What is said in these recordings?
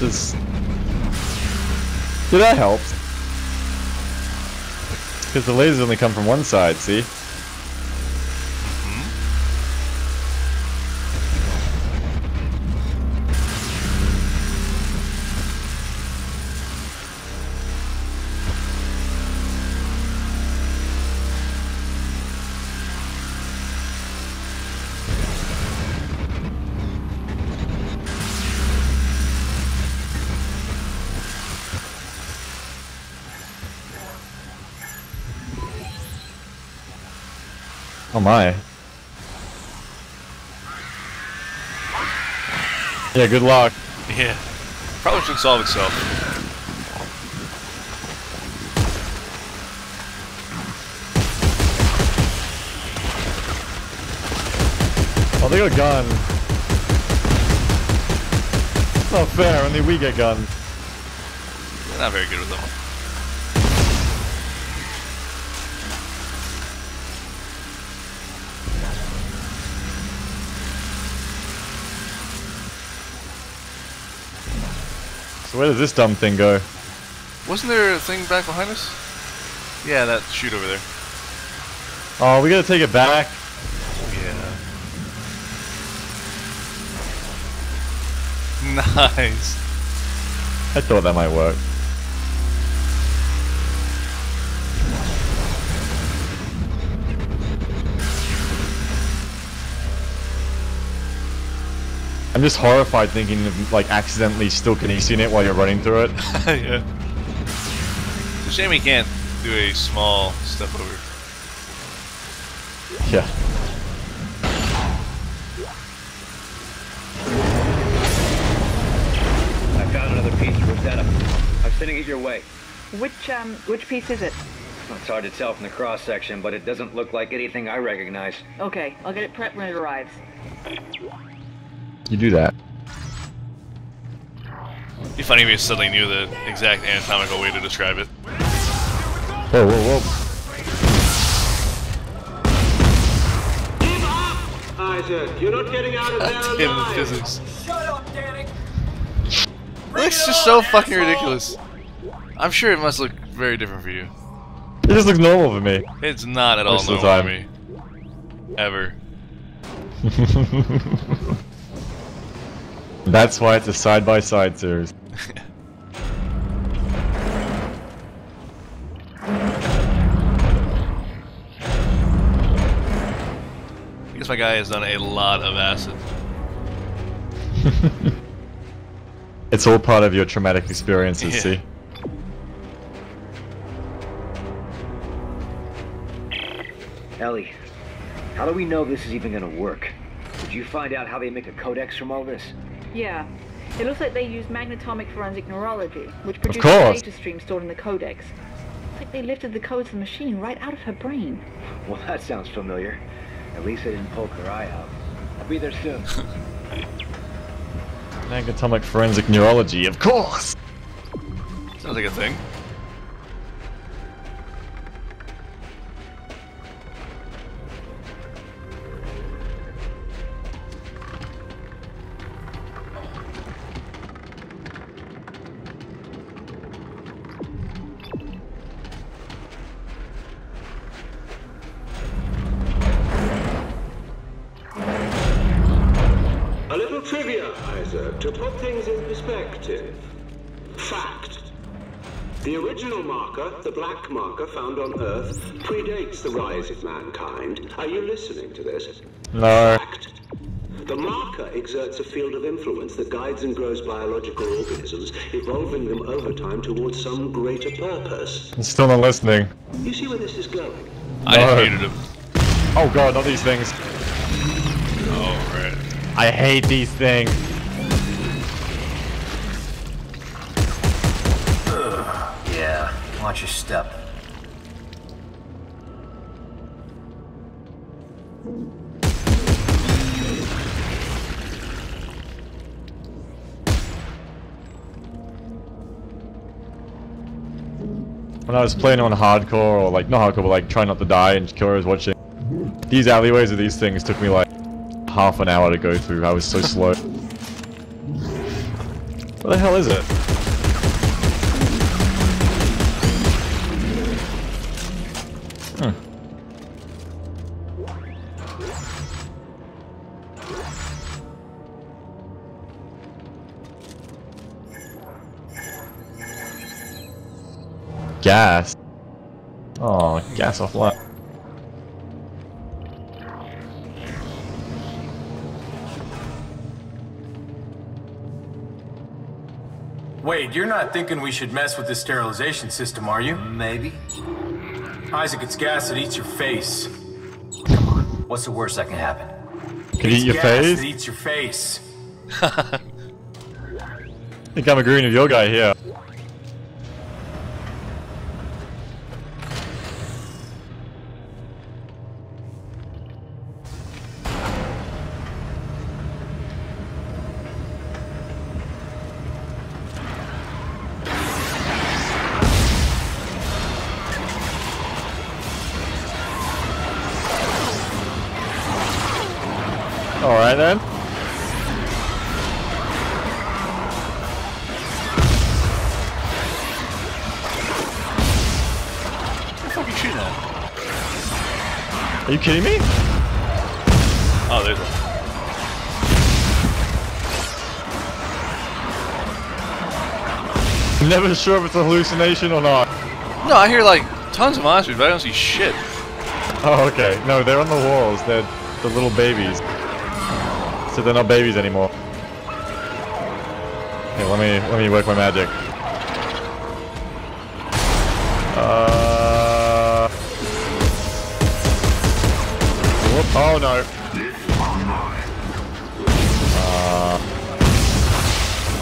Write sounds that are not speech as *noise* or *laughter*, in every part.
This... Yeah, that helps. Because the lasers only come from one side, see? Oh my. Yeah, good luck. Yeah. Probably should solve itself. Oh, they got a gun. It's not fair, only we get guns. They're not very good with them. So where does this dumb thing go? Wasn't there a thing back behind us? Yeah, that chute over there. Oh, we gotta take it back. Yeah. *laughs* Nice. I thought that might work. I'm just horrified thinking of like accidentally still kinesing it while you're running through it. *laughs* yeah. It's a shame we can't do a small step over. yeah. I found another piece, Rosetta. I'm sending it your way. Which um which piece is it? It's hard to tell from the cross section, but it doesn't look like anything I recognize. Okay, I'll get it prepped when it arrives. You do that. It'd be funny if we suddenly knew the exact anatomical way to describe it. Whoa, whoa, whoa. Isaac, you're not getting out of there Damn the alive. physics. It's just so fucking ridiculous. I'm sure it must look very different for you. It just looks normal for me. It's not at all Most of the normal for me. Ever. *laughs* That's why it's a side-by-side series. I guess my guy has done a lot of acid. *laughs* It's all part of your traumatic experiences, Yeah. see? Ellie, how do we know this is even gonna work? Did you find out how they make a codex from all this? Yeah. It looks like they use magnetomic forensic neurology, which produces course. data stream stored in the codex. It's like they lifted the codes of the machine right out of her brain. *laughs* Well, that sounds familiar. At least they didn't poke her eye out. I'll be there soon. *laughs* Magnetomic forensic neurology, of course! Sounds like a thing. Black marker found on Earth, predates the rise of mankind. Are you listening to this? No. Fact. The marker exerts a field of influence that guides and grows biological organisms, evolving them over time towards some greater purpose. I'm still not listening. You see where this is going? I No. hated him. Oh god, not these things. Oh, right. I hate these things. I was playing on hardcore, or like, not hardcore, but like trying not to die and Kira was watching, these alleyways of these things took me like half an hour to go through. I was so slow. What the hell is it? Gas. Oh, gas offline. Wade, you're not thinking we should mess with the sterilization system, are you? Maybe. Isaac, it's gas that eats your face. What's the worst that can happen? Can you eat your gas face? that eats your face. *laughs* I think I'm agreeing with your guy here. Kidding me? Oh, there's one. *laughs* Never sure if it's a hallucination or not. No, I hear like tons of monsters, but I don't see shit. Oh, okay. No, they're on the walls. They're the little babies. So they're not babies anymore. Okay, let me let me work my magic. No. Uh.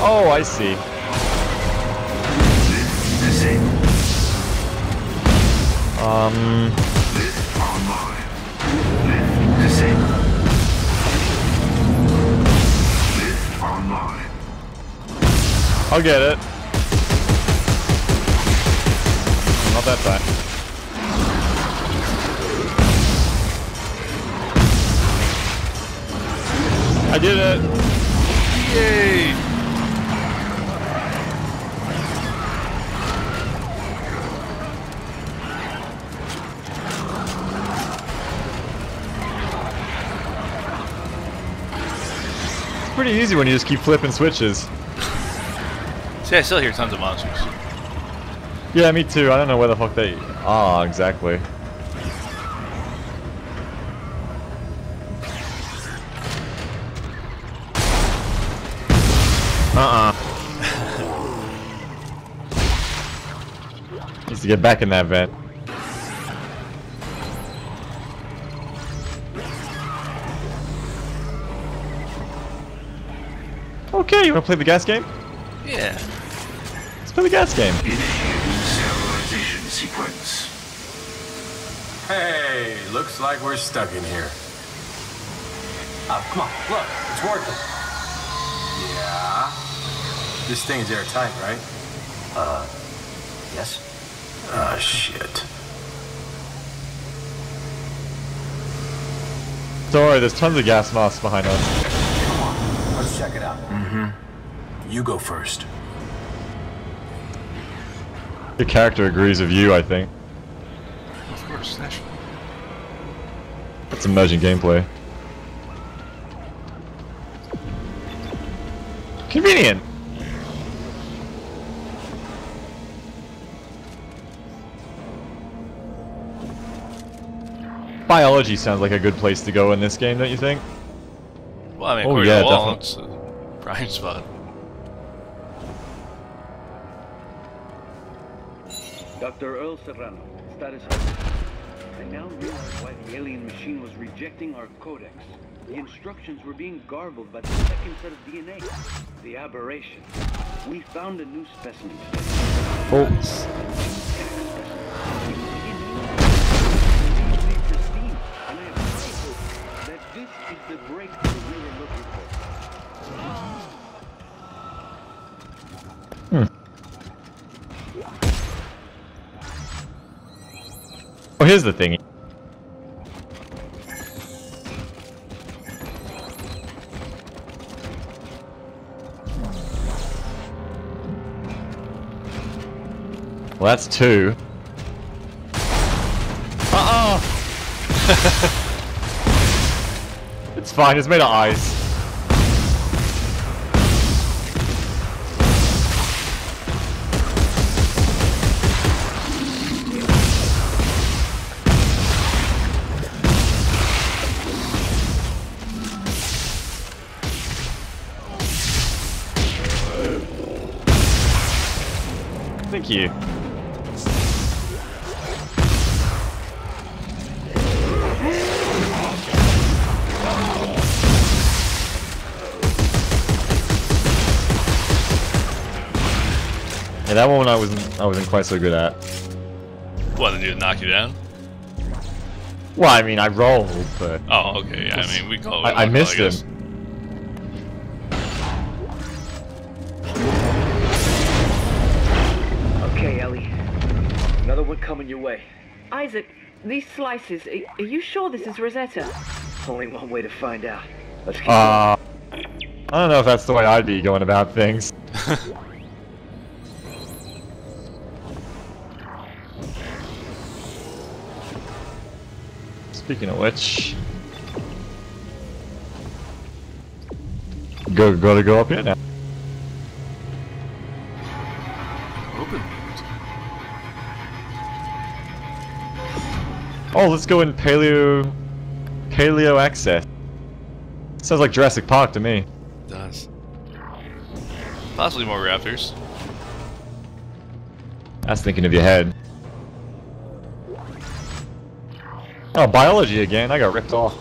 Oh, I see. Um. I'll get it. Not that time. I did it. Yay! It's pretty easy when you just keep flipping switches. See, I still hear tons of monsters. Yeah, me too. I don't know where the fuck they are exactly. To get back in that vent. Okay, you wanna play the gas game? Yeah. Let's play the gas game. Sterilization sequence. Hey, looks like we're stuck in here. Oh, come on, look, it's working. Yeah. This thing's airtight, right? Uh, yes? Ah, shit. Don't worry, there's tons of gas masks behind us. Let's check it out. Mm-hmm. You go first. The character agrees with you, I think. Of course, naturally. That's emergent gameplay. Convenient. Biology sounds like a good place to go in this game, don't you think? Well, I mean, Oh, according yeah, to wall, definitely. it's a prime spot. Dr. Earl Serrano, status. I now realize why the alien machine was rejecting our codex. The instructions were being garbled by the second set of DNA. The aberration. We found a new specimen. Oh, here's the thing. Well, that's two. Uh-oh! *laughs* it's fine, it's made of ice. That one I wasn't I wasn't quite so good at. What did you knock you down? Well, I mean I rolled, but Oh, okay. Yeah, I mean, we call. I, I missed call, guess. him. Okay, Ellie. Another one coming your way. Isaac, these slices, are, are you sure this is Rosetta? Only one way to find out. Let's keep Uh, I don't know if that's the way I'd be going about things. *laughs* Speaking of which, go gotta go up here now. Open. Oh, let's go in paleo, paleo access. Sounds like Jurassic Park to me. does. Possibly more raptors. That's thinking of your head. Oh, biology again. I got ripped off.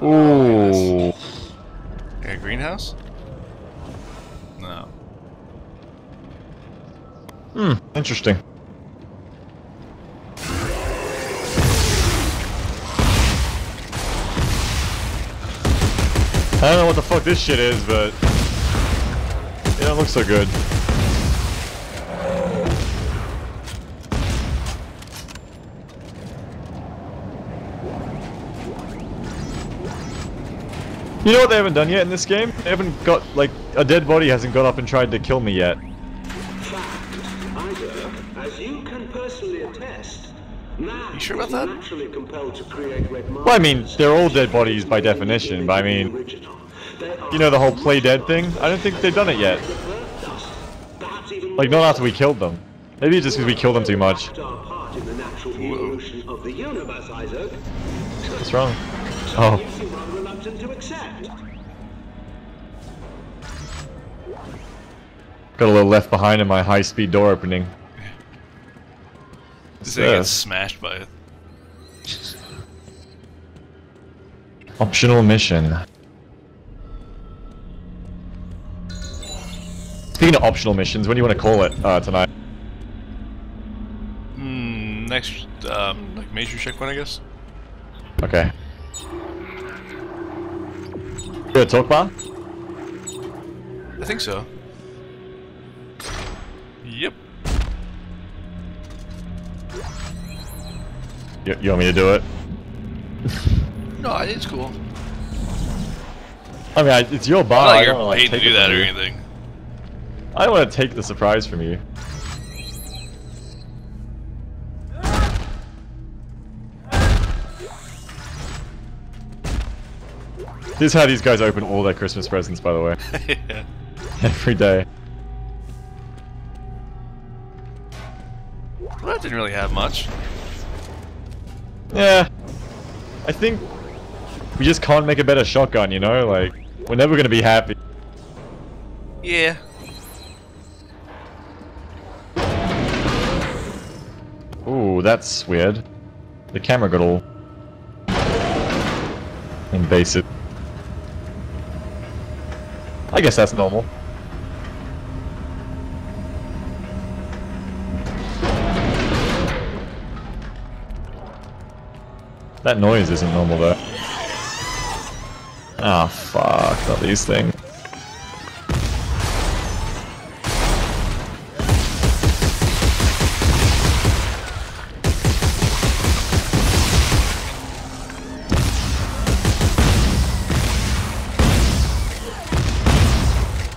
Ooh. A greenhouse? No. Hmm. Interesting. I don't know what the fuck this shit is, but it don't look so good. You know what they haven't done yet in this game? They haven't got, like, a dead body hasn't got up and tried to kill me yet. Fact, Isaac, as you can personally attest, man You sure about that? naturally compelled to create red Well, I mean, they're all dead bodies by definition, but I mean, Original. They are you know the whole play dead thing? I don't think they've done it yet. the bird dust. Perhaps even Like, not after we killed them. Maybe it's just because we killed them too much. our part in the natural evolution of the universe, Isaac. What's wrong? Oh. Got a little left behind in my high-speed door opening. This thing gets smashed by it. Optional mission. Speaking of optional missions, what do you want to call it uh, tonight? Hmm. Next, um, like major checkpoint, I guess. Okay. You a talk bar? I think so. You, you want me to do it? No, I think it's cool. I mean, I, it's your bar. Like I don't wanna, to do that or anything. I don't want to take the surprise from you. This is how these guys open all their Christmas presents, by the way. *laughs* yeah. *laughs* Every day. Well, that didn't really have much. Yeah. I think we just can't make a better shotgun, you know? Like, we're never gonna be happy. Yeah. Ooh, that's weird. The camera got all invasive. I guess that's normal. That noise isn't normal though. Ah, fuck, not these things.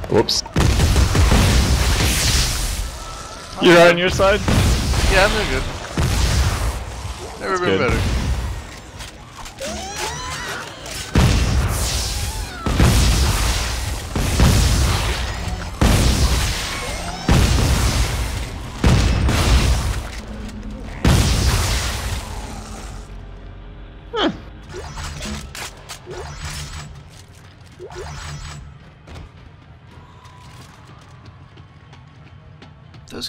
Whoops. You're on your side? Yeah, I'm doing good. Never That's been good. better.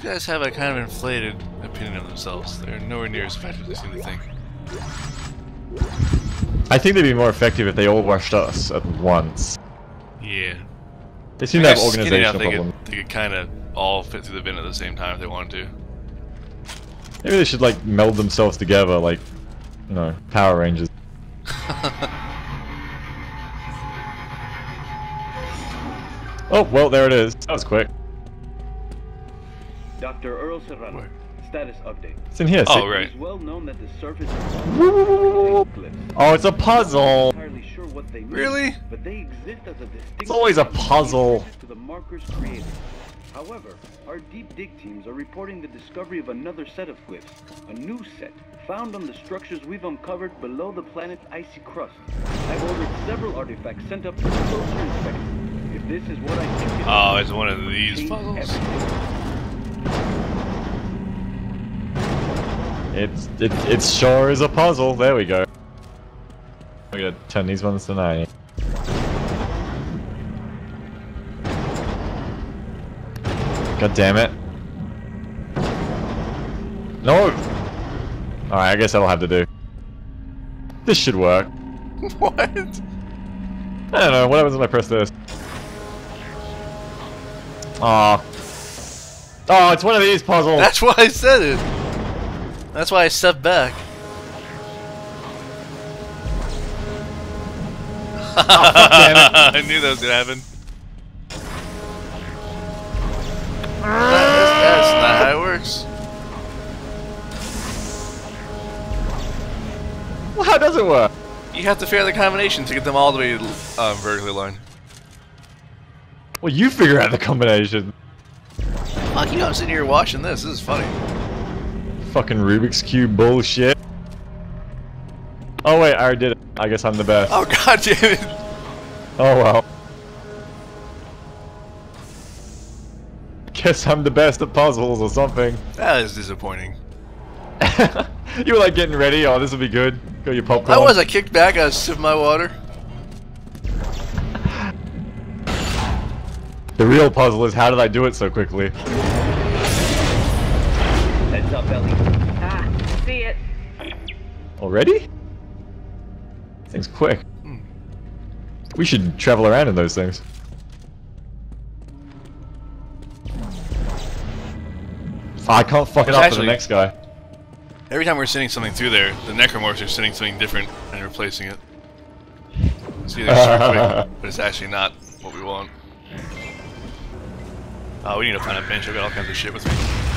Guys have a kind of inflated opinion of themselves. They're nowhere near as effective as they seem to think. I think they'd be more effective if they all rushed us at once. Yeah. They seem to have enough organizational they problems. could, they could kind of all fit through the bin at the same time if they wanted to. Maybe they should like meld themselves together like, you know, Power Rangers. *laughs* oh, well, there it is. That was quick. Dr. Earl Serrano, status update. It's in here. Oh, see? right. It is well known that the surface is. Oh, it's a puzzle. entirely sure what they mean, Really? but they exist as a distinct It's always a puzzle. to the markers created. However, our deep dig teams are reporting the discovery of another set of glyphs, a new set found on the structures we've uncovered below the planet's icy crust. I've ordered several artifacts sent up for closer inspection. If this is what I think it is, Oh, it's one of these puzzles. everything. It's it it sure is a puzzle. There we go. We gotta turn these ones to nine. God damn it. No! Alright, I guess that'll have to do. This should work. *laughs* what? I don't know, what happens when I press this? Aw. Oh, it's one of these puzzles! That's why I said it. That's why I stepped back. damn *laughs* I knew that was gonna happen. That's, that's not how it works. Well, how does it work? You have to figure out the combination to get them all the way um, vertically aligned. Well, you figure out the combination. Fuck you, I'm sitting here watching this. This is funny. Fucking Rubik's Cube bullshit. Oh wait, I already did it. I guess I'm the best. Oh god damn it. Oh well. Guess I'm the best at puzzles or something. That is disappointing. *laughs* you were like getting ready. Oh, this will be good. Got your popcorn. I was, I kicked back, I was sipping my water. The real puzzle is how did I do it so quickly? Heads up, Ellie. Ah, see it. Already? Thing's quick. We should travel around in those things. I can't fuck it It's up for the next guy. Every time we're sending something through there, the necromorphs are sending something different and replacing it. It's either super *laughs* quick, but it's actually not what we want. Oh, we need to find a bench. I've got all kinds of shit with me.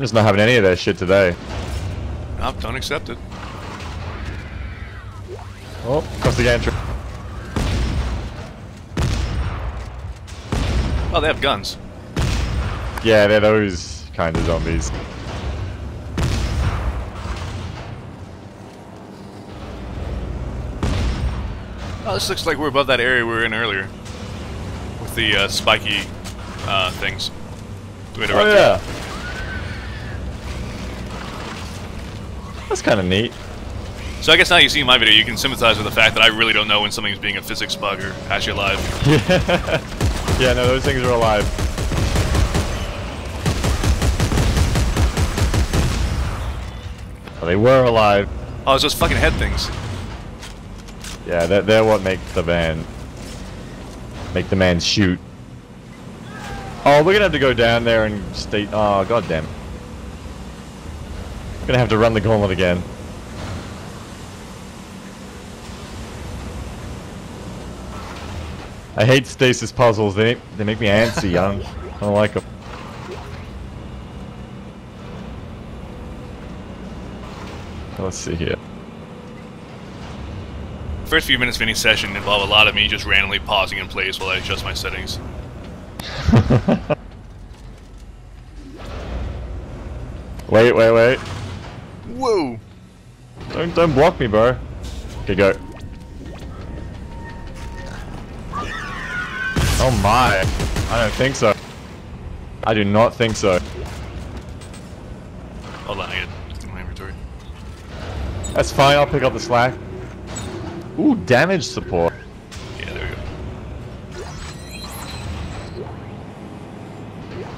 I'm just not having any of that shit today. Nope, don't accept it. Oh, across the gantry. Oh, they have guns. Yeah, they're those kind of zombies. Oh, this looks like we're above that area we were in earlier. With the uh, spiky uh, things. The way to Oh run through. That's kind of neat. So I guess now you see my video, you can sympathize with the fact that I really don't know when something's being a physics bug or actually alive. *laughs* Yeah. no, those things are alive. Oh, they were alive. Oh, it's those fucking head things. Yeah, they're, they're what make the man make the man shoot. Oh, we're gonna have to go down there and state. Oh, goddamn. Gonna have to run the gauntlet again. I hate stasis puzzles. They they make me antsy. *laughs* I don't, I don't like them. Let's see here. First few minutes of any session involve a lot of me just randomly pausing in place while I adjust my settings. *laughs* Wait, wait, wait. Whoa! Don't don't block me, bro. Okay, go. Oh my. I don't think so. I do not think so. Hold on, I gotta my inventory. That's fine, I'll pick up the slack. Ooh, damage support. Yeah, there we go.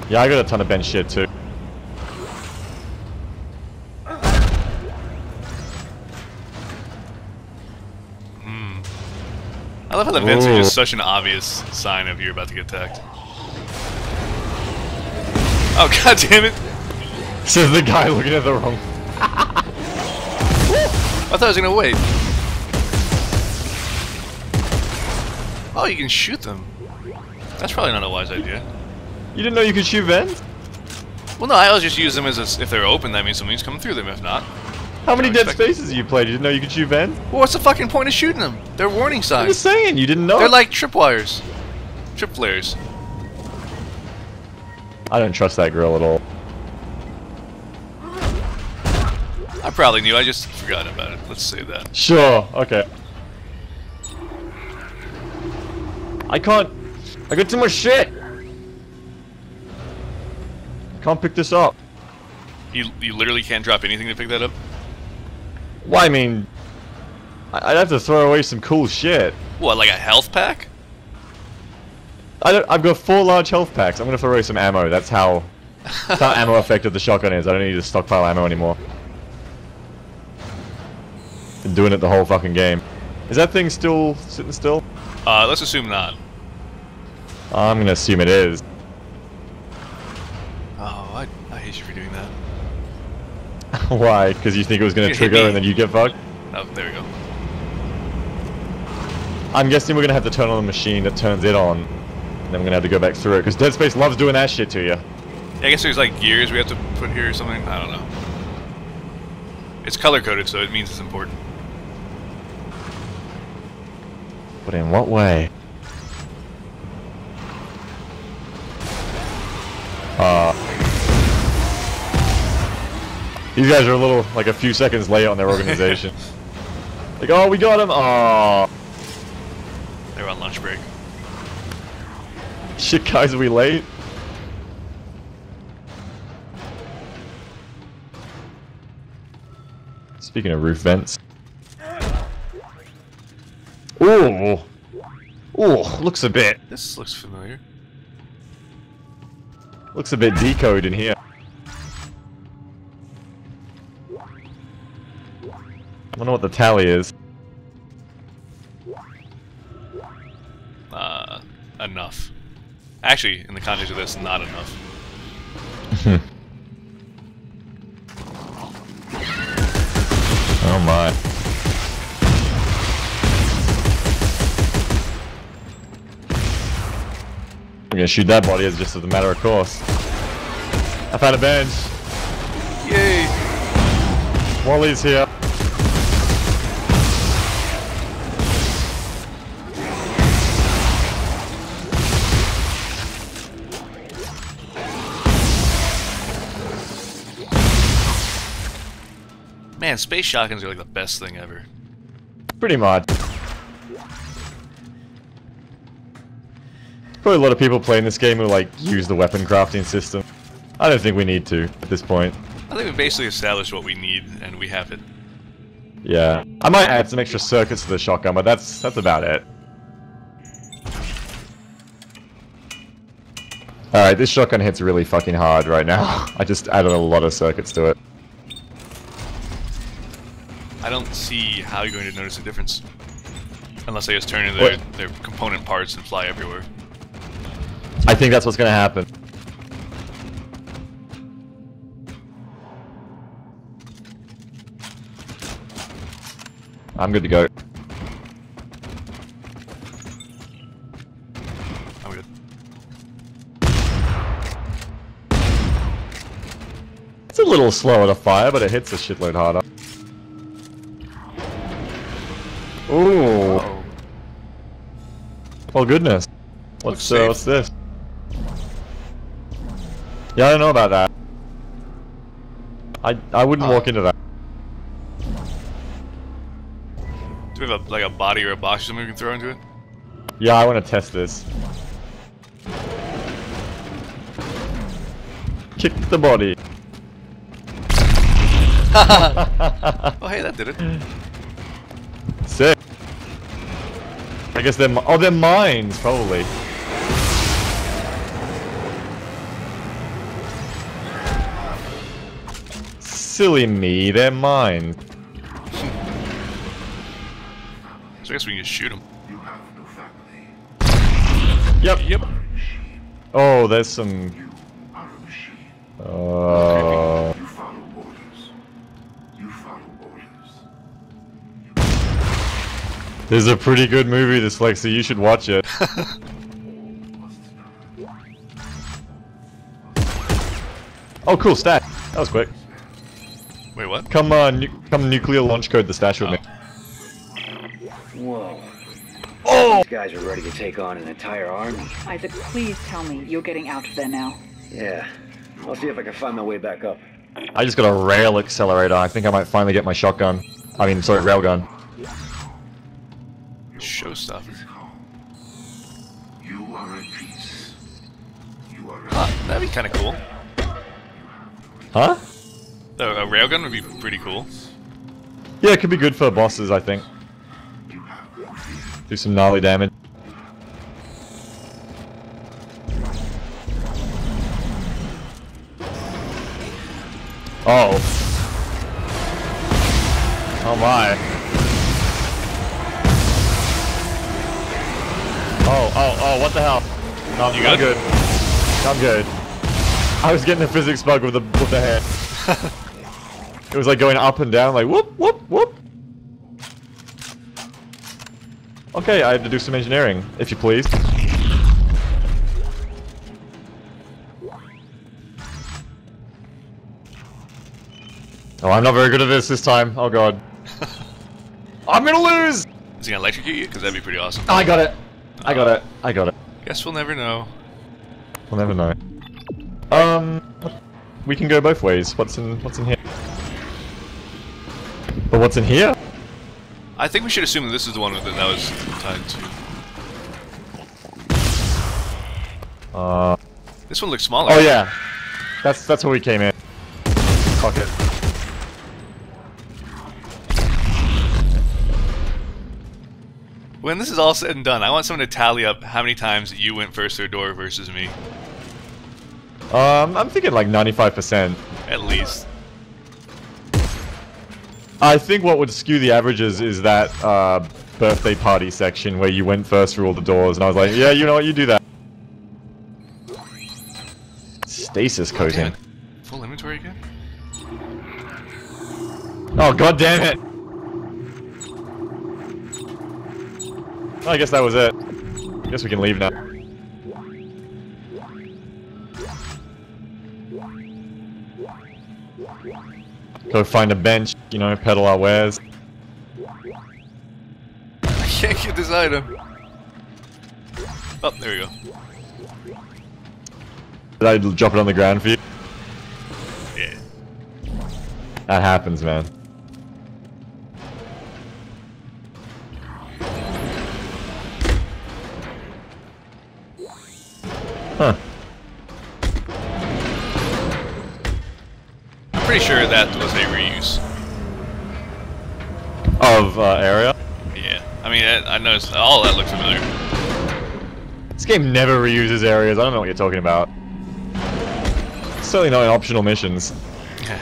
Yeah, I got a ton of bench shit too. I love how the vents are just mm. such an obvious sign of you're about to get attacked. Oh *laughs* god damn it! Says the guy looking at the wrong. *laughs* I thought I was gonna wait. Oh, you can shoot them. That's probably not a wise idea. You didn't know you could shoot vents? Well, no, I always just use them as a, if they're open, that means something's coming through them. If not, How many Dead Spaces have you played? You didn't know you could shoot vents? well, what's the fucking point of shooting them? They're warning signs. I'm just saying, you didn't know. They're like tripwires, trip flares. I don't trust that girl at all. I probably knew. I just forgot about it. Let's say that. Sure, okay. I can't. I got too much shit. Can't pick this up. You you literally can't drop anything to pick that up. Well, I mean, I- I'd have to throw away some cool shit. What, like a health pack? I don't, I've got four large health packs. I'm gonna throw away some ammo. That's how, that's how ammo *laughs* effective the shotgun is. I don't need to stockpile ammo anymore. Been doing it the whole fucking game. Is that thing still sitting still? Uh, let's assume not. I'm gonna assume it is. Oh, I, I hate you for doing that. *laughs* Why? Because you think it was gonna trigger and then you get fucked? Oh, there we go. I'm guessing we're gonna have to turn on the machine that turns it on. And then we're gonna have to go back through it. Because Dead Space loves doing that shit to you. Yeah, I guess there's like gears we have to put here or something. I don't know. It's color coded, so it means it's important. But in what way? Uh. These guys are a little, like a few seconds late on their organization. *laughs* like, oh, we got him! Oh, They were on lunch break. *laughs* shit, guys, are we late? Speaking of roof vents. Ooh! Ooh, looks a bit, This looks familiar. looks a bit decode in here. I wonder what the tally is. Uh, enough. Actually, in the context of this, not enough. *laughs* Oh my. I'm gonna shoot that body as just as a matter of course. I found a bench. Yay! Wally's here. Man, space shotguns are like the best thing ever. Pretty much. Probably a lot of people playing this game who like use the weapon crafting system. I don't think we need to at this point. I think we've basically established what we need, and we have it. Yeah. I might add some extra circuits to the shotgun, but that's that's about it. Alright, this shotgun hits really fucking hard right now. *laughs* I just added a lot of circuits to it. I don't see how you're going to notice a difference. Unless they just turn into their, their component parts and fly everywhere. I think that's what's gonna happen. I'm good to go. I'm good. It's a little slower to fire, but it hits a shitload harder. Ooh. Oh. Oh goodness. What's uh, what's this? Yeah, I don't know about that. I I wouldn't Uh. walk into that. Do we have a, like a body or a box or something we can throw into it? Yeah, I want to test this. Kick the body. *laughs* Oh, hey, that did it. *laughs* Sick. I guess they're mi- oh they're mines probably. Silly me, they're mine. So I guess we can just shoot them. Yep. Yep. Oh, there's some. Uh, there's a pretty good movie, this Lexi. You should watch it. *laughs* oh, cool stash. That was quick. Wait, what? Come on, nu come nuclear launch code the stash with me. Whoa. Oh! These guys are ready to take on an entire army. Isaac, please tell me you're getting out of there now. Yeah. I'll see if I can find my way back up. I just got a rail accelerator. I think I might finally get my shotgun. I mean, sorry, railgun. Showstopper. You are at peace. You are Huh, that'd be kind of cool. Huh? A, a railgun would be pretty cool. Yeah, it could be good for bosses, I think. Do some gnarly damage. Oh. Oh my. Oh, oh, oh, what the hell? No, You I'm good? good. I'm good. I was getting a physics bug with the with the hand. *laughs* it was like going up and down, like whoop, whoop, whoop. Okay, I had to do some engineering, if you please. Oh, I'm not very good at this this time. Oh god. *laughs* I'm gonna lose! Is he gonna electrocute you? Because that'd be pretty awesome. I got it. I got it. I got it. Guess we'll never know. We'll never know. Um, we can go both ways. What's in What's in here? But what's in here? I think we should assume that this is the one that that was tied to. Uh. This one looks smaller. Oh yeah. That's that's where we came in. Fuck it. When this is all said and done, I want someone to tally up how many times you went first through a door versus me. Um, I'm thinking like 95%. At least. I think what would skew the averages is that uh, birthday party section where you went first through all the doors, and I was like, yeah, you know what, you do that. Stasis coating. it. Full inventory again? Oh god damn it! I guess that was it. I Guess we can leave now. Go find a bench, you know, peddle our wares. I can't get this item. Oh, there we go. Did I drop it on the ground for you? Yeah. That happens, man. Huh. I'm pretty sure that was a reuse. Of uh, area? Yeah. I mean, I, I noticed all that looks familiar. This game never reuses areas. I don't know what you're talking about. It's Certainly not in optional missions. Yeah.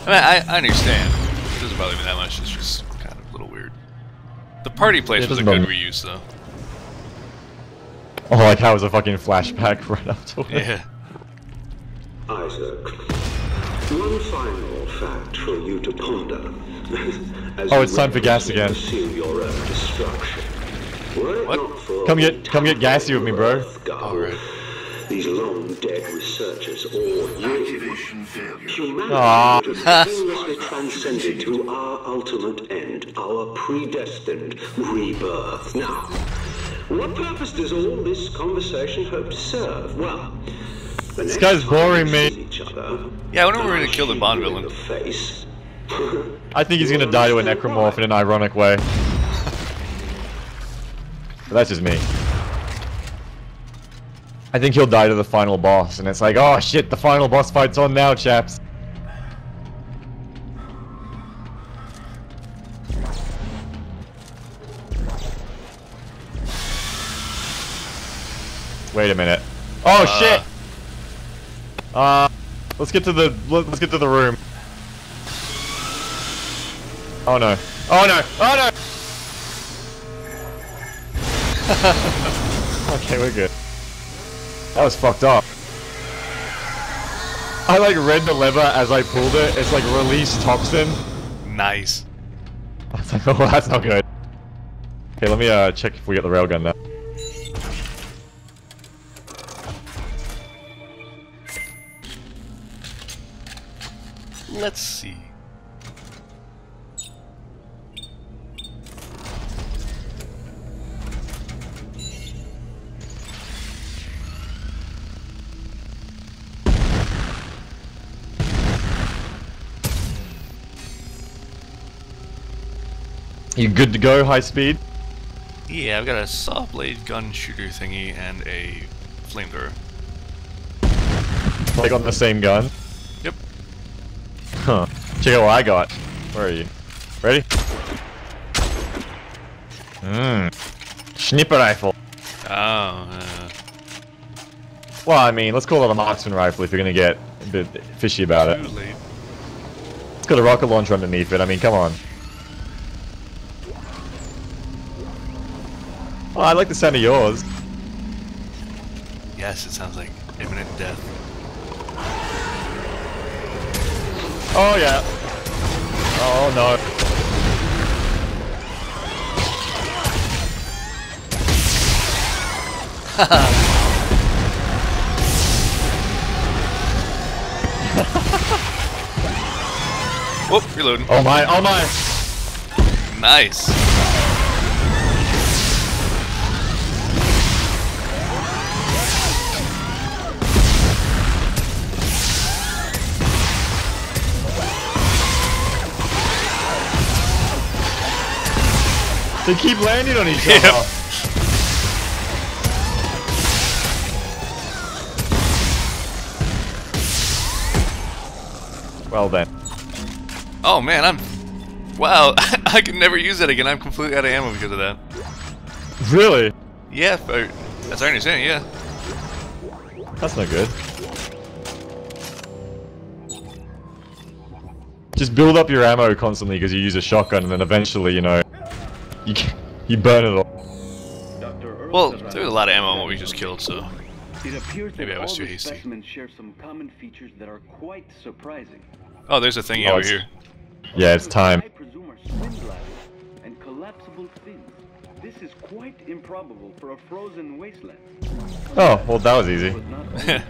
I mean, I, I understand. It doesn't bother me that much. It's just kind of a little weird. The party place was a good reuse, though. Oh, like how was a fucking flashback *laughs* right after Yeah. Isaac. One final fact for you to ponder. *laughs* As Oh, it's time for gas again. Your own destruction. What? Come get- come get gassy with me, bro. Earth Alright. these long dead researchers, or you, humanity ah. have *laughs* seamlessly transcended to our ultimate end, our predestined rebirth. Now, what purpose does all this conversation hope to serve? Well, the This next guy's boring we me. see Each other, Yeah, I wonder when we're gonna kill the Bond you in villain. the face. *laughs* I think he's gonna die to a necromorph in an ironic way. But that's just me. I think he'll die to the final boss, and it's like, oh shit, the final boss fight's on now, chaps. Wait a minute. Oh Uh. shit! Uh, let's get to the let- let's get to the room. Oh no! Oh no! Oh no! *laughs* okay, we're good. That was fucked up. I like read the lever as I pulled it. It's like release toxin. Nice. *laughs* I was like, oh, that's not good. Okay, let me uh check if we get the railgun now. Let's see. You good to go, high speed? Yeah, I've got a saw blade gun shooter thingy and a flamethrower. Like on the same gun? Huh. Check out what I got. Where are you? Ready? Mmm. Schnipper rifle. Oh, uh, Well, I mean, let's call it a marksman rifle if you're gonna get a bit fishy about it. late. It's got a rocket launcher underneath it. I mean, come on. Oh, I like the sound of yours. Yes, it sounds like imminent death. Oh yeah. Oh no. *laughs* Whoop, reloading. Oh my. Oh my. Nice. They keep landing on each *laughs* Yep. other. Well then. Oh man, I'm. Wow, *laughs* I can never use that again. I'm completely out of ammo because of that. Really? Yeah, if I, as I yeah. That's not good. Just build up your ammo constantly because you use a shotgun, and then eventually, you know, you you burn it all. Well, Serrano. there was a lot of ammo on what we just killed, so. It appears Maybe that I was all too hasty. specimens share some common features that are quite surprising. Oh, there's a thingy Oh, over here. Yeah, it's time. I presume are swim bladders and collapsible fins. This is quite improbable for a frozen wasteland. Oh, well, that was easy. It was not.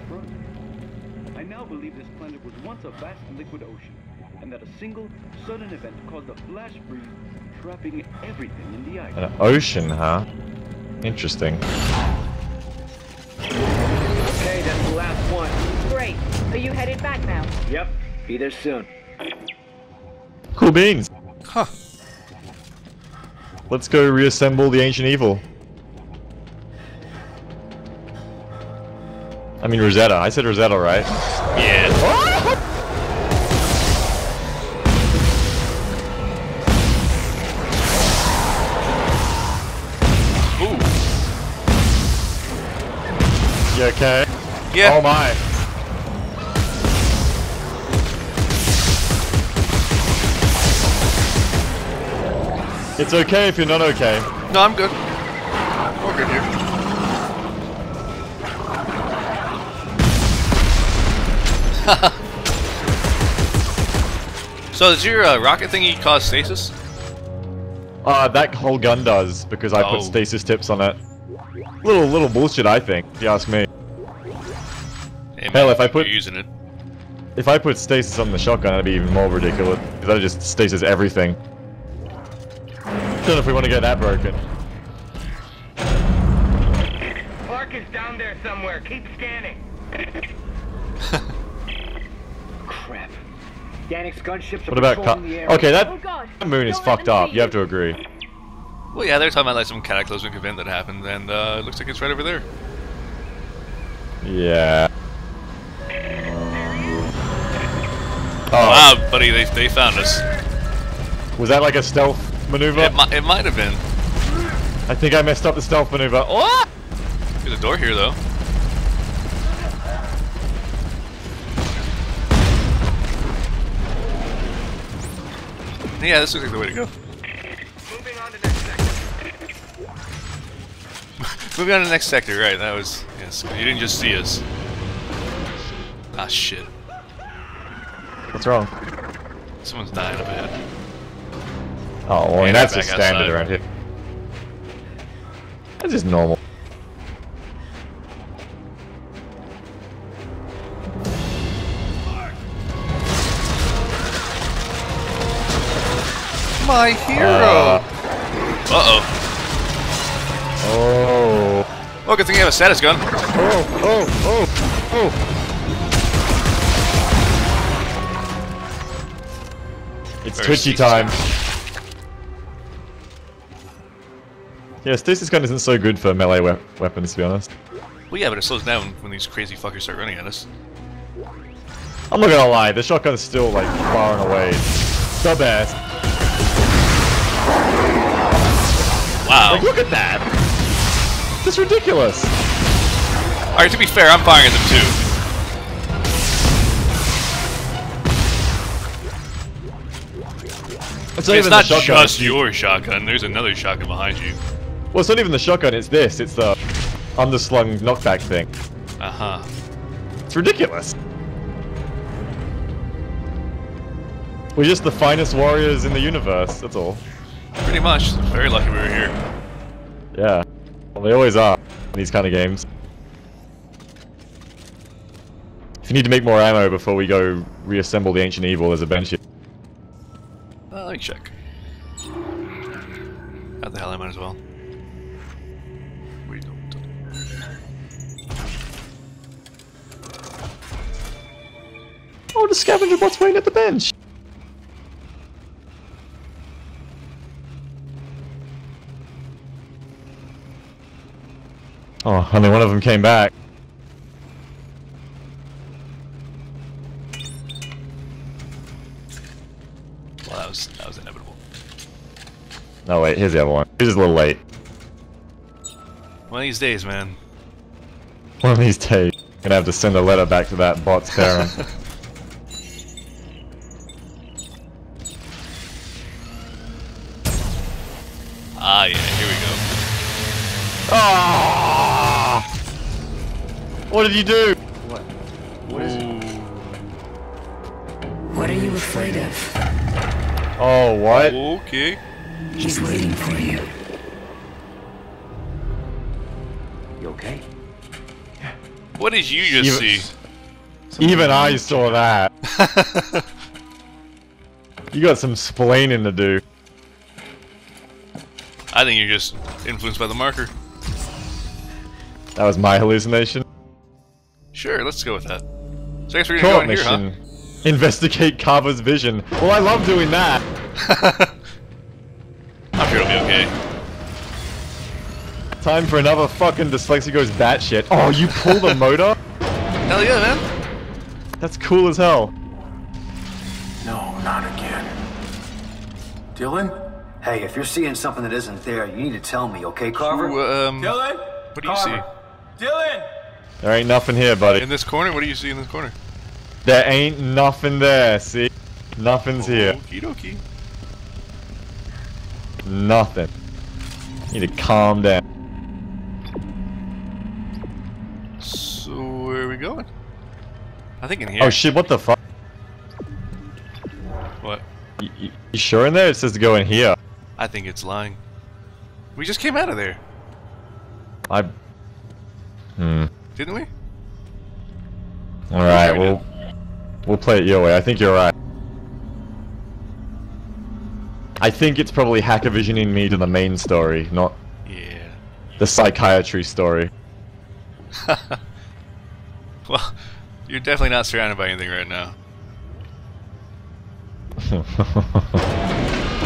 *laughs* I now believe this planet was once a vast liquid ocean, and that a single sudden event caused a flash freeze, trapping everything in the ice. An ocean, huh? Interesting. Okay, that's the last one. Great. Are you headed back now? Yep, be there soon. Cool beans. Huh. Let's go reassemble the ancient evil. I mean Rosetta. I said Rosetta, right? Yeah. Okay? Yeah. Oh my. It's okay if you're not okay. No, I'm good. We're good here. *laughs* so does your uh, rocket thingy cause stasis? Uh, that whole gun does because I Oh. put stasis tips on it. Little little bullshit, I think. If you ask me. Hey, man, Hell, if I put you're using it. if I put stasis on the shotgun, that'd be even more ridiculous. Because that just stasis everything. Don't know if we want to get that broken. Clark is down there somewhere. Keep scanning. *laughs* Crap. Danik's gunships are What about? patrolling the area. okay, that Oh god. moon is Don't fucked up. You have to agree. Well, yeah, they're talking about like some cataclysmic event that happened, and uh, it looks like it's right over there. Yeah. Oh, Wow, buddy, they, they found us. was that like a stealth maneuver? It, mi- it might have been. I think I messed up the stealth maneuver. Oh! There's a door here, though. Yeah, this looks like the way to go. *laughs* Moving on to next sector. Moving on to the next sector, right? That was yes. You didn't just see us. Ah, shit. What's wrong? Someone's dying up ahead. Oh, well, I mean, that's back just standard outside. around here. That's just normal. My hero. Uh oh. Oh. Oh, good thing you have a stasis gun. Oh, oh, oh, oh. Twitchy time. Yeah, stasis gun isn't so good for melee we weapons, to be honest. Well, yeah, but it slows down when these crazy fuckers start running at us. I'm not gonna lie, the shotgun's still like far and away the best. Wow. Like, look at that! That's ridiculous! Alright, to be fair, I'm firing at them too. It's it's even not the shotgun, just your shotgun. There's another shotgun behind you. Well, it's not even the shotgun, it's this. It's the underslung knockback thing. Uh huh. It's ridiculous. We're just the finest warriors in the universe, that's all. Pretty much. Very lucky we were here. Yeah. Well, they always are in these kind of games. If you need to make more ammo before we go reassemble the Ancient Evil, there's a bench here. Uh, let me check. How the hell I might as well. Wait, don't, don't. Oh, the scavenger bot's waiting at the bench! Oh, only one of them came back. Was that was inevitable. No, wait, here's the other one. He's just a little late. One of these days, man. One of these days, I'm gonna have to send a letter back to that bot's *laughs* parent. Ah, yeah. Here we go. Ah! What did you do? What? What is it? What are you afraid of? Oh, what? Okay. He's waiting for you. You okay? What did you just Even- see? Even I saw that. *laughs* You got some splaining to do. I think you're just influenced by the marker. That was my hallucination. Sure, let's go with that. So I guess we're gonna Co-op go in here, huh? Mission. *laughs* Investigate Carver's vision. Well, I love doing that. *laughs* I'm sure it'll be okay. Time for another fucking dyslexia goes batshit. Oh, you pull the *laughs* motor? Hell yeah, man. That's cool as hell. No, not again. Dylan? Hey, if you're seeing something that isn't there, you need to tell me, okay, Carver? Ooh, um, Dylan? what do you see? Dylan! There ain't nothing here, buddy. In this corner? What do you see in this corner? There ain't nothing there, see? Nothing's here. Okie dokie. Nothing. Need to calm down. So where are we going? I think in here. Oh shit, what the fuck? What? You, you, you sure in there? It says to go in here. I think it's lying. We just came out of there, I... Hmm. didn't we? All right, well... we we'll we'll play it your way. I think you're right. I think it's probably hacker visioning me to the main story, not Yeah. the psychiatry story. *laughs* Well, you're definitely not surrounded by anything right now. *laughs*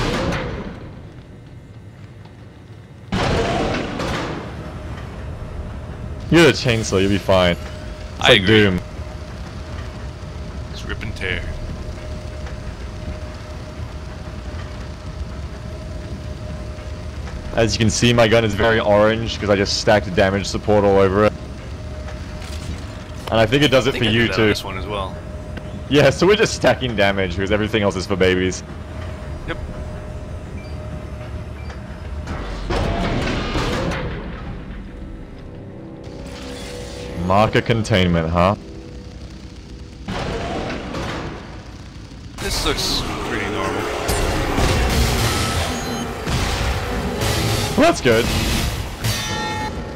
You're the chainsaw, you'll be fine. It's I like agree. Doom. Just rip and tear. As you can see, my gun is very orange because I just stacked damage support all over it. And I think it does it for I you too. This one as well. Yeah, so we're just stacking damage because everything else is for babies. Yep. Marker containment, huh? Good.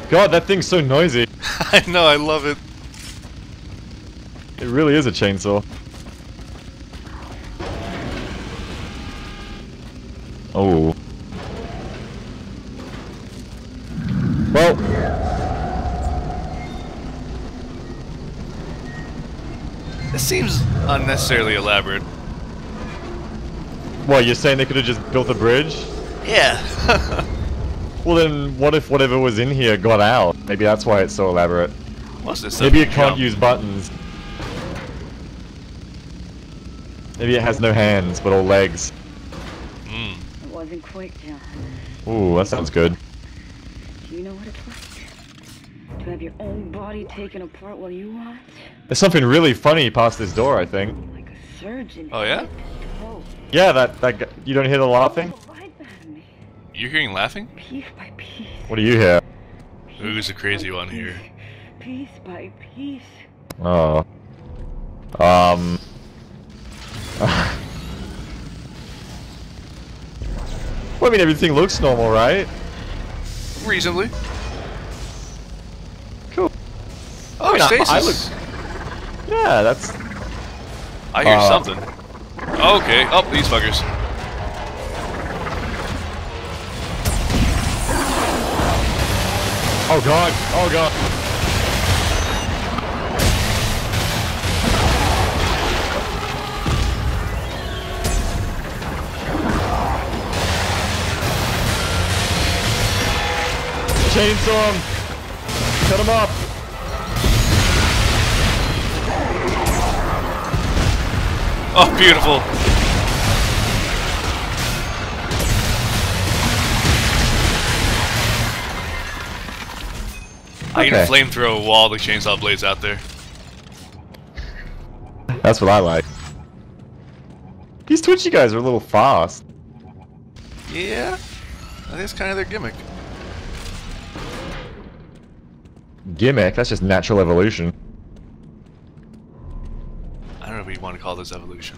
God, that thing's so noisy. *laughs* I know, I love it. It really is a chainsaw. Oh. Well. This seems unnecessarily elaborate. What, you're saying they could have just built a bridge? Yeah. *laughs* Well then, what if whatever was in here got out? Maybe that's why it's so elaborate. What's this? Maybe it you can't jump? use buttons. Maybe it has no hands, but all legs. Mm. It wasn't quick, John. Ooh, that sounds good. Do you know what it's like? To have your own body taken apart while you watch? There's something really funny past this door, I think. Like a surgeon. Oh yeah? Oh, Yeah, that that gu- you don't hear the laughing? Right at me. You're hearing laughing? Piece by piece. What do you hear? Who's the crazy one here? Piece by piece. Oh. Um. *laughs* well, I mean, everything looks normal, right? Reasonably. Cool. Oh, mean, I- stasis. I look- Yeah, that's. I hear Uh, something. Okay. Oh, these fuckers. Oh god! Oh god! Chainsaw him! Cut him up! Oh, beautiful. I can Okay. flamethrow a wall the chainsaw blades out there. That's what I like. These Twitchy guys are a little fast. Yeah. I think it's kind of their gimmick. Gimmick, that's just natural evolution. I don't know if you want to call this evolution.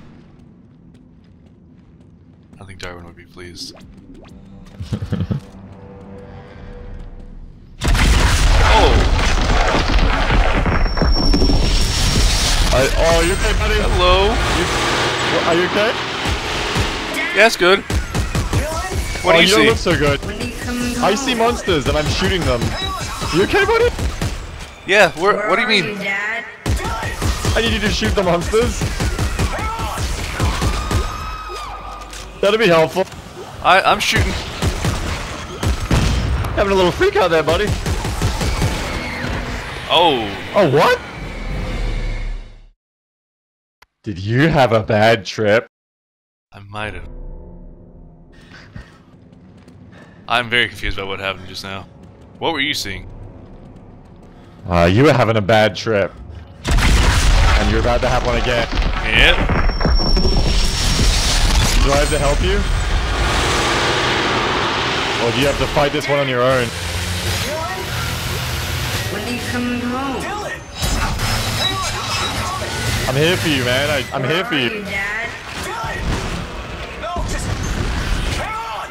I think Darwin would be pleased. *laughs* I, oh, you okay, buddy? Hello? You, are you okay? Yeah, that's good. What oh, do you, you don't look so good. I see monsters and I'm shooting them. You okay, buddy? Yeah, where, what do you mean? I need you to shoot the monsters. That'll be helpful. I, I'm shooting. Having a little freak out there, buddy. Oh, Oh, what? Did you have a bad trip? I might have. I'm very confused about what happened just now. What were you seeing? Uh, you were having a bad trip. And you're about to have one again. Yep. Do I have to help you? Or do you have to fight this one on your own? When are you coming home? I'm here for you, man. I, I'm here for Where are you. Dad? No, just hang on.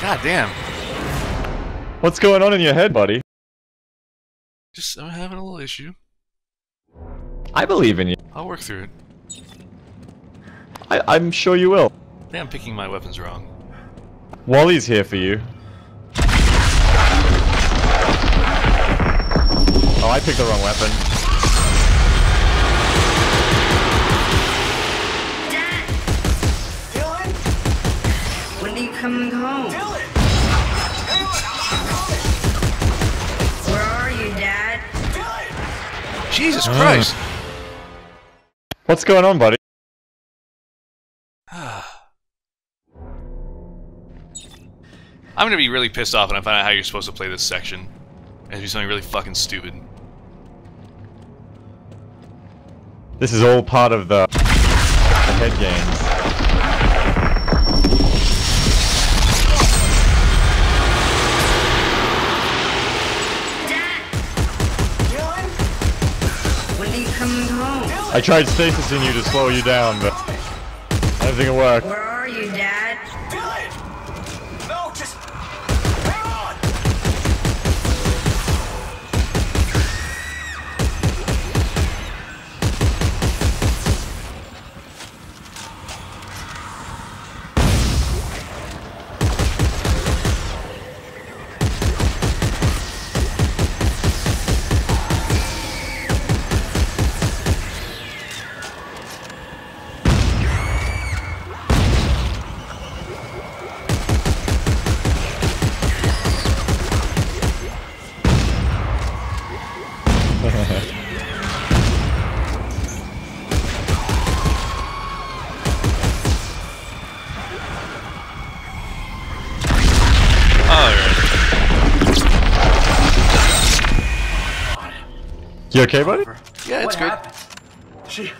God damn. What's going on in your head, buddy? Just I'm having a little issue. I believe in you. I'll work through it. I, I'm sure you will. I think I'm picking my weapons wrong. Wally's here for you. Oh, I picked the wrong weapon. When are you coming home? Where are you, Dad? Jesus Ah. Christ! What's going on, buddy? I'm gonna be really pissed off when I find out how you're supposed to play this section. And do something really fucking stupid. This is all part of the, the head games. When are you coming home? I tried stasis stasising you to slow you down, but I don't think it worked. Okay, buddy? Yeah, it's what good. happened? She,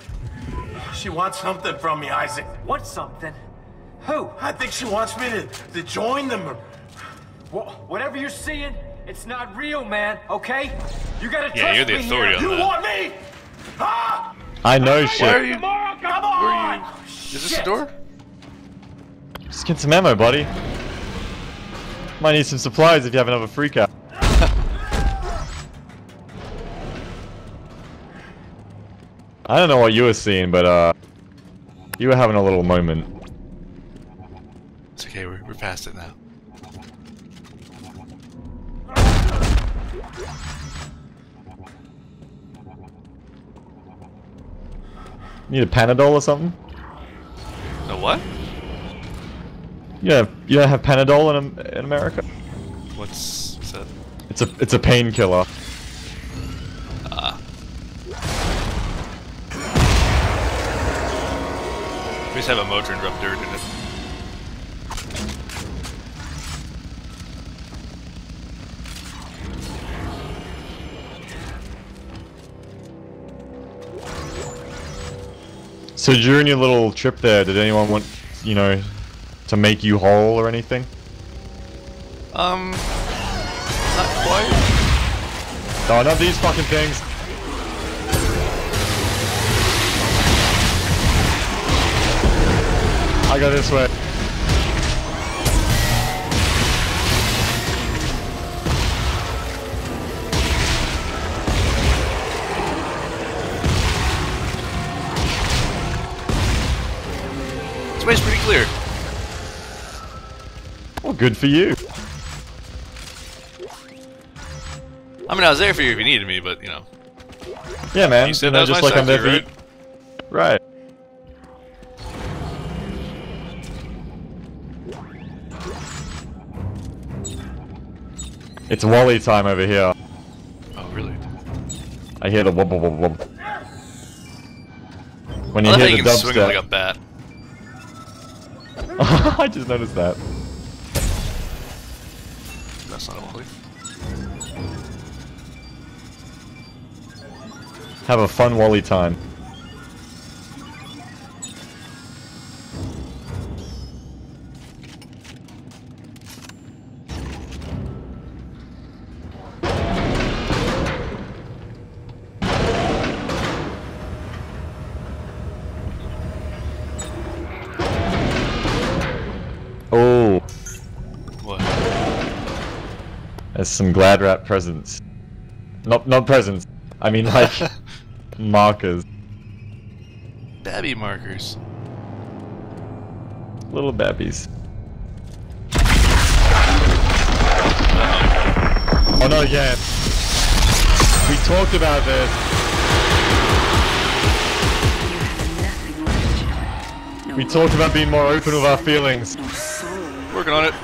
she wants something from me, Isaac. What something? Who? I think she wants me to, to join them. Or, Wha- whatever you're seeing, it's not real, man. Okay? You gotta trust Yeah, you're the me authority here. on you want me? Huh? I know Where are shit. you? Tomorrow, come Where on! are you? Is this the door? Just get some ammo, buddy. Might need some supplies if you have another freak out. I don't know what you were seeing, but uh, you were having a little moment. It's okay, we're, we're past it now. Need a Panadol or something? A what? Yeah, you don't have Panadol in, in America? What's, what's that? It's a it's a painkiller. We just have a motor and rub dirt in it. So during your little trip there, did anyone want, you know, to make you whole or anything? Um, not quite. No, not these fucking things. I go this way. This way's pretty clear. Well, good for you. I mean, I was there for you if you needed me, but you know. Yeah, man. You said know, that was just my like I'm there for you. Right. It's Wally time over here. Oh, really? I hear the wubble wubble wubble. When you how hear you the can swing like a bat. *laughs* I just noticed that. That's not a Wally. Have a fun Wally time. There's some glad wrap presents. Not not presents. I mean like *laughs* markers. Babby markers. Little babbies. Oh no, yeah. We talked about this. We talked about being more open with our feelings. Working on it.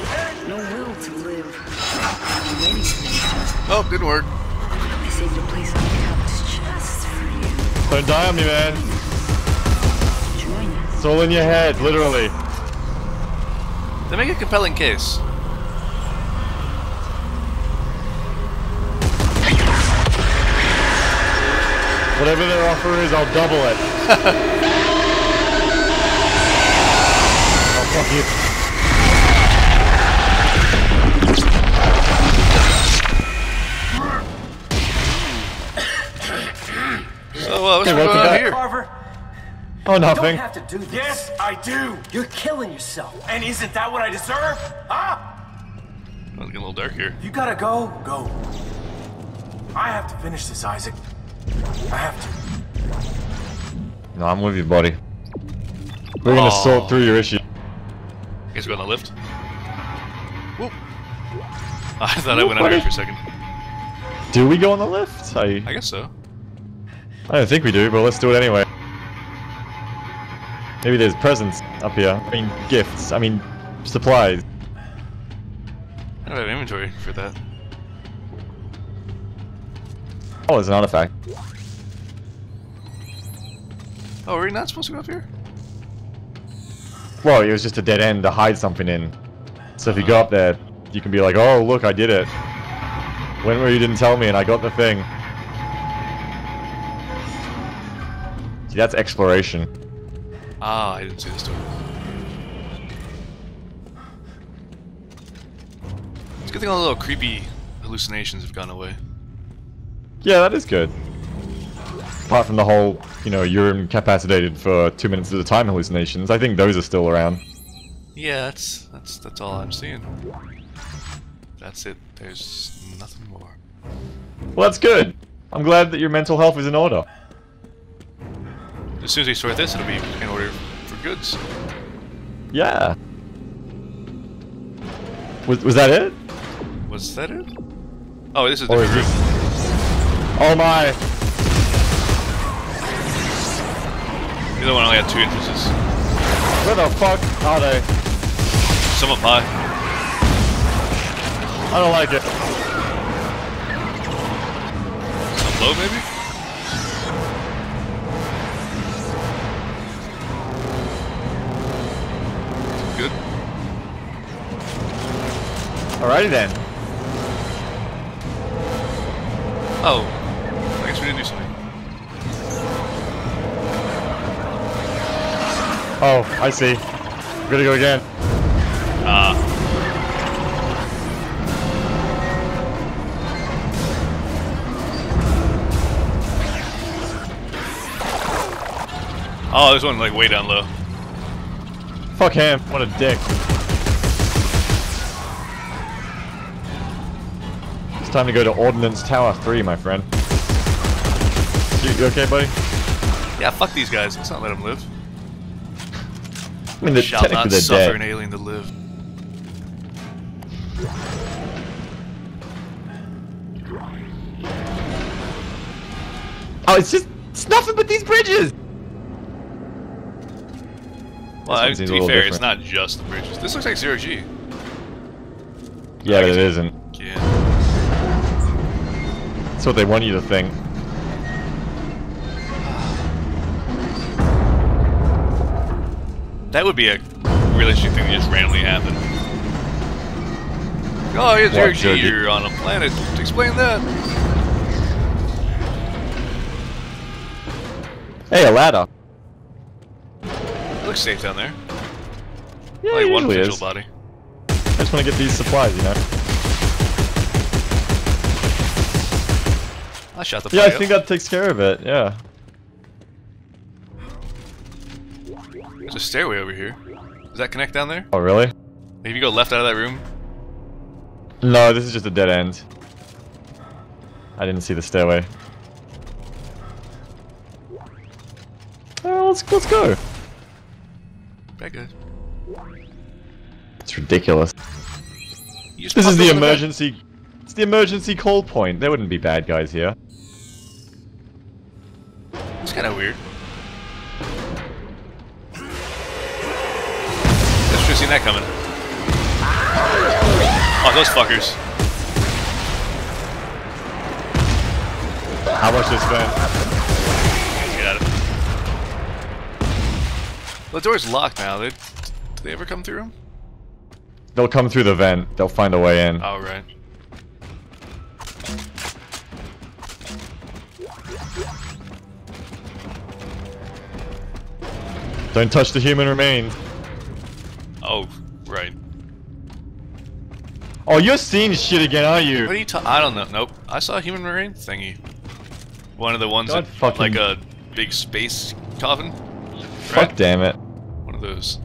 Oh, didn't work. I saved a place on the couch just for you. Don't die on me, man. Join us. It's all in your head, literally. They make a compelling case. Whatever their offer is, I'll double it. *laughs* oh, fuck you. So, what's Hey, going welcome on back. here? Carver, Oh, you don't nothing. have to do this. Yes, I do. You're killing yourself. And isn't that what I deserve? Huh? Oh, it's getting a little dark here. You gotta go, go. I have to finish this, Isaac. I have to. No, I'm with you, buddy. We're gonna Aw. sort through your issue. Guess we go on the lift. Whoop. *laughs* I thought I went under it for a second. Do we go on the lift? I, I guess so. I don't think we do, but let's do it anyway. Maybe there's presents up here. I mean, gifts. I mean, supplies. I don't have inventory for that. Oh, there's an artifact. Oh, are we not supposed to go up here? Well, it was just a dead end to hide something in. So if you go up there, you can be like, oh, look, I did it. When where you didn't tell me and I got the thing. See, that's exploration. Ah, I didn't see this door. It's a good thing all the little creepy hallucinations have gone away. Yeah, that is good. Apart from the whole, you know, you're incapacitated for two minutes at a time hallucinations, I think those are still around. Yeah, that's that's that's all I'm seeing. That's it. There's nothing more. Well, that's good. I'm glad that your mental health is in order. As soon as we sort this, it'll be in order for goods. Yeah. Was, was that it? Was that it? Oh, this is a Or different is room. Oh my! The other one only had two entrances. Where the fuck are they? Some up high. I don't like it. Some low, maybe? Alrighty then. Oh. I guess we didn't do something. Oh, I see. We're gonna go again. Ah. Oh, there's one like way down low. Fuck him. What a dick. It's time to go to Ordnance Tower 3, my friend. You, you okay, buddy? Yeah, fuck these guys. Let's not let them live. I mean, they're, Shall not suffer dead. an alien to live. Oh, it's just it's nothing but these bridges. Well, I, to be fair, it's not just the bridges. This looks like zero G. Yeah, but it isn't. That's what they want you to think. That would be a realistic thing to just randomly happen. Oh, yeah, zero What, zero you're on a planet. Explain that. Hey, a ladder. It looks safe down there. Yeah, Only it one usually is. body. I just want to get these supplies, you know. I shot the Yeah, I think up. that takes care of it. Yeah. There's a stairway over here. Does that connect down there? Oh, really? Maybe you go left out of that room. No, this is just a dead end. I didn't see the stairway. Oh, let's let's go. Bad guys. It's ridiculous. This is the emergency. It's the emergency call point. There wouldn't be bad guys here. It's kind of weird. Just should have seen that coming. Oh, those fuckers. How much is? Get it. The door's locked now. They, do they ever come through them? They'll come through the vent. They'll find a way in. Oh, right. Don't touch the human remains. Oh, right. Oh, you're seeing shit again, are you? What are you ta- I don't know. Nope. I saw a human marine thingy. One of the ones God that, fucking- like a big space coffin. Fuck damn it. One of those.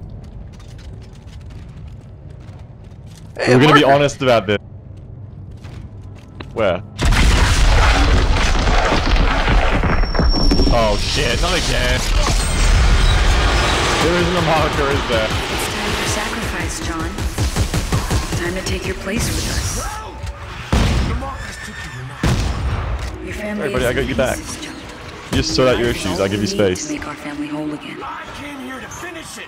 We're gonna be honest about this. Where? Oh shit, not again. There isn't a marker, is there? It's time for sacrifice, John. Time to take your place with us. Your family Hey buddy, I got you back. John. You just sort out your issues, I'll give we you need space. To make our family whole again. I came here to finish it,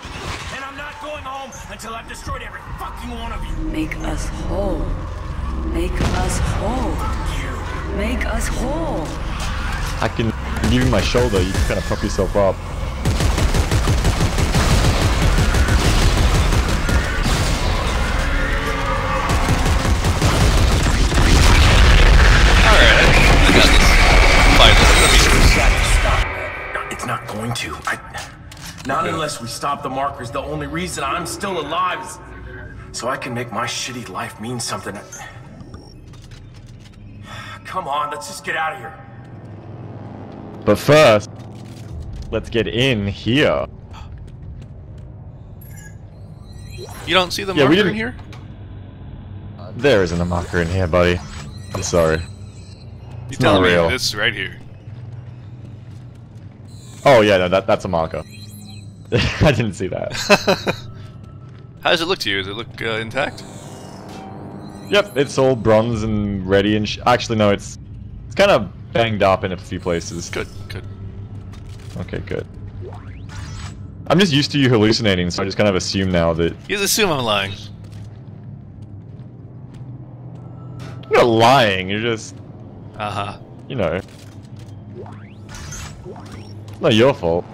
and I'm not going home until I've destroyed every fucking one of you. Make us whole. Make us whole. Make us whole. I can give you my shoulder, you can kind of prop yourself up. To. I. Not unless we stop the markers. The only reason I'm still alive is so I can make my shitty life mean something. Come on, let's just get out of here. But first, let's get in here. You don't see the Yeah, we marker in didn't- here? There isn't a marker in here, buddy. I'm sorry. You It's telling not me real. this right here. Oh yeah, no, that that's a marker. *laughs* I didn't see that. *laughs* How does it look to you? Does it look uh, intact? Yep, it's all bronze and ready and sh actually no, it's it's kind of banged up in a few places. Good, good. Okay, good. I'm just used to you hallucinating, so I just kind of assume now that You just assume I'm lying. you're not lying. You're just, Uh huh. you know, not your fault.